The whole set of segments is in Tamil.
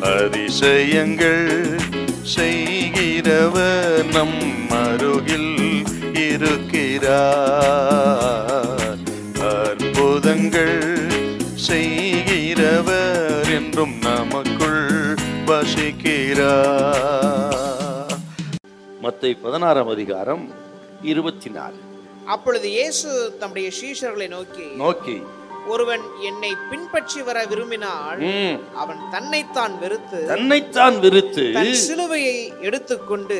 அதிசயங்கள் செய்கிறவர் நம் அருகில் இருக்கிறார். அற்புதங்கள் செய்கிறவர் என்றும் நமக்குள் வசிக்கிறார். மத்தை பதினாறாம் அதிகாரம் இருபத்தி நாலு. அப்பொழுது இயேசு தம்முடைய சீஷர்களை நோக்கி நோக்கி ஒருவன் என்னை பின்பற்றி வர விரும்பினால் அவன் தன்னைத்தான் வெறுத்து தன்னைத்தான் வெறுத்து தன் சிலுவையை எடுத்துக்கொண்டு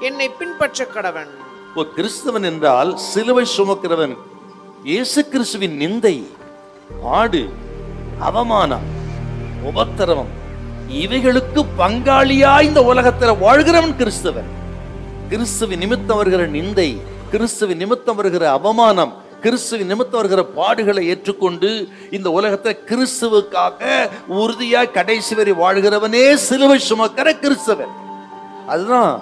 என்னை பின்பற்ற கடவன். ஒரு கிறிஸ்தவன் என்றால் சிலுவை சுமக்கிறவன். இயேசு கிறிஸ்துவின் நிந்தை ஆடு அவமானம் உபத்திரவம் இவைகளுக்கு பங்காளியா இந்த உலகத்துல வாழ்கிறவன் கிறிஸ்தவன். கிறிஸ்துவின் நிமித்தம் வருகிற நிந்தை கிறிஸ்துவின் நிமித்தம் வருகிற அவமானம் கிறிஸ்துவின் நிமித்தம் வருகிற பாடுகளை ஏற்றுக்கொண்டு இந்த உலகத்தை கிறிஸ்துவுக்காக உறுதியாக கடைசி வரை வாழ்கிறவனே சிலுவை சுமக்கிற கிறிஸ்தவன் அதுதான்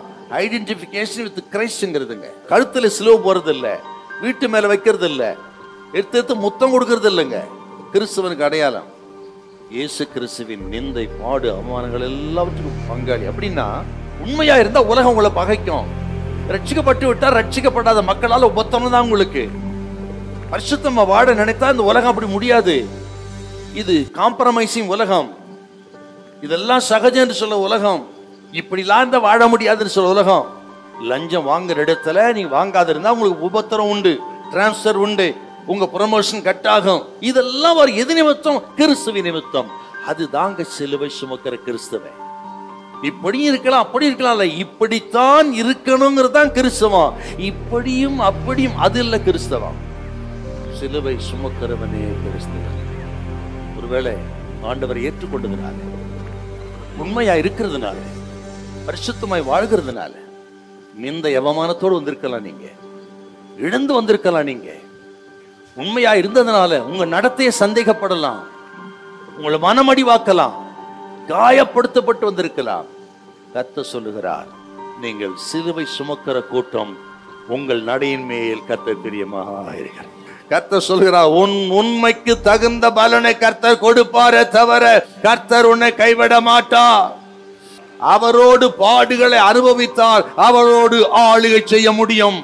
ஐடென்டிஃபிகேஷன் வித் கிரைஸ்ட்ங்கிறதுங்க கழுத்தில் சிலுவை போகிறது இல்லை வீட்டு மேலே வைக்கிறது இல்லை எடுத்து எடுத்து முத்தம் கொடுக்கறது இல்லைங்க கிறிஸ்துவனுக்கு அடையாளம். இயேசு கிறிஸ்துவின் நிந்தை பாடு அவமானங்கள் எல்லாவற்றுக்கும் பங்காளி. அப்படின்னா உண்மையா இருந்தா உலகம் உங்களை பகைக்கும். ரட்சிக்கப்பட்டு விட்டா ரட்சிக்கப்படாத மக்களால் உபத்தம் தான் உங்களுக்கு. பரிசுத்தமா வாட நினைத்தா இந்த உலகம் அப்படி முடியாது. இது காம்ப்ரமைசிங் உலகம். இதெல்லாம் சகஜம் என்று சொல்ல உலகம். இப்படிலாம் இந்த வாழ முடியாதுன்னு சொல்ல உலகம். லஞ்சம் வாங்குற இடத்துல நீ வாங்காத இருந்தா உங்களுக்கு உபத்திரம் உண்டு டிரான்ஸ்ஃபர் உண்டு உங்க ப்ரமோஷன் கட் ஆகும். இதெல்லாம் ஒரு எது நிமித்தம்? கிறிஸ்துவ நிமித்தம். அதுதாங்க சிலுவை சுமக்கிற கிறிஸ்துவன் இப்படியும் இருக்கலாம் அப்படி இருக்கலாம்ல இப்படித்தான் இருக்கணுங்கிறது தான் கிறிஸ்தவம். இப்படியும் அப்படியும் அது இல்லை கிறிஸ்தவம். சிலுவை சுமக்கிறவனே கிறிஸ்துவன் ஒருவேளை ஆண்டவரை ஏற்றுக்கொண்டதுனால உண்மையா இருக்கிறதுனால பரிசுத்தமாய் வாழ்கிறதுனால நிந்த எவமானத்தோடு வந்திருக்கலாம் நீங்க. இழந்து வந்திருக்கலாம் நீங்க. உண்மையா இருந்ததுனால உங்க நடத்தையை சந்தேகப்படலாம். உங்களை மனமடிவாக்கலாம். காயப்படுத்தப்பட்டு வந்திருக்கலாம். கத்த சொல்லுகிறார் நீங்கள் சிலுவை சுமக்கிற கூட்டம் உங்கள் நடையின் மேல் கத்த பிரியமாக இருக்கிறது கர்த்தர் சொல்கிறார் உன் உண்மைக்கு தகுந்த பலனை கர்த்தர் கொடுப்பாரே தவிர கர்த்தர் உன்னை கைவிட மாட்டார் அவரோடு பாடுகளை அனுபவித்தால் அவரோடு ஆளுகை செய்ய முடியும்.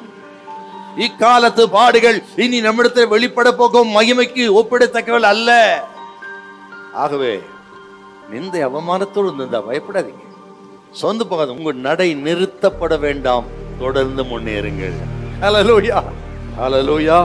இக்காலத்து பாடுகள் இனி நம்மிடத்தில் வெளிப்பட போகும் மகிமைக்கு ஒப்பிடத்தக்கவள் அல்ல. ஆகவே நிந்தை அவமானத்தோடு இருந்தா பயப்படாதீங்க. சொந்து போகாது உங்க நடை நிறுத்தப்பட வேண்டாம். தொடர்ந்து முன்னேறுங்கள். Hallelujah hallelujah